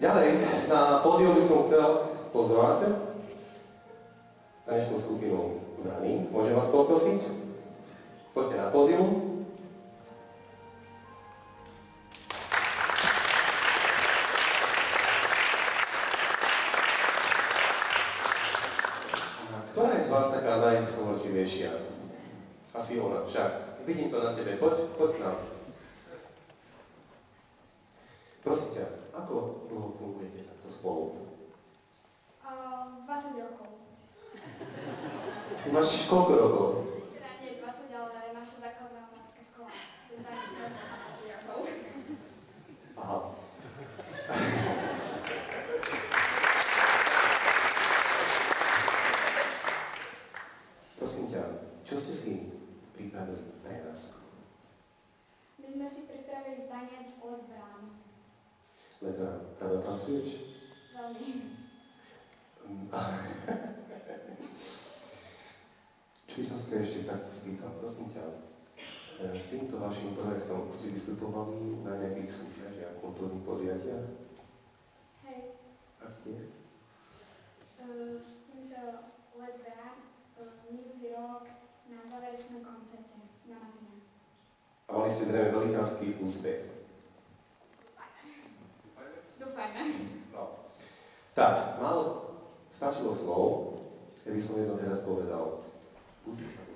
Ďalej, na pódium by som chcel pozvať tanečnú skupinu Brany. Môžem vás poprosiť? Poďte na pódium. Ktorá je z vás taká najsúhorčivejšia? Asi ona však. Vidím to na tebe. Poď, poď k nám. Prosím ťa, ako dlho fungujete takto spolu? Uh, 20 rokov. Ty máš koľko rokov? Teda nie 20, ale naša základná umelecká škola. Takže 20 rokov. Aha. Prosím ťa, čo ste si pripravili pre nás? My sme si pripravili tanec od brán. Leda, rada tancuješ? Veľmi. Čo by som sa ešte takto spýtal, prosím ťa, e, s týmto vašim projektom ste vystupovali na nejakých súťažiach, kultúrnych podujatiach? Hej, A kde? uh, s týmto brán uh, minulý rok na záverečnom koncerte na Matine. A mali ste zrejme velikánsky úspech. Tak, málo stačilo slov, keby som jedno teraz povedal. Pustite sa